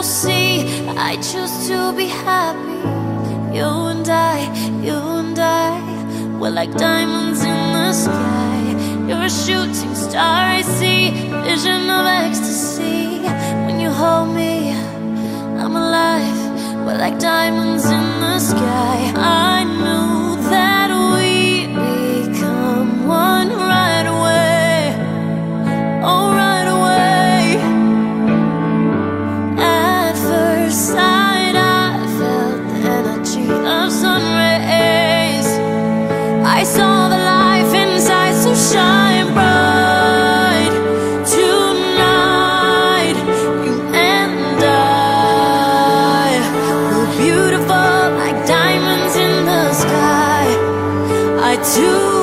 I choose to be happy. You and I, you and I, we're like diamonds in the sky. You're a shooting star, I see, vision of ecstasy. When you hold me, I'm alive. We're like diamonds in the sky. I I saw the life inside so shine bright. Tonight, you and I beautiful like diamonds in the sky. I too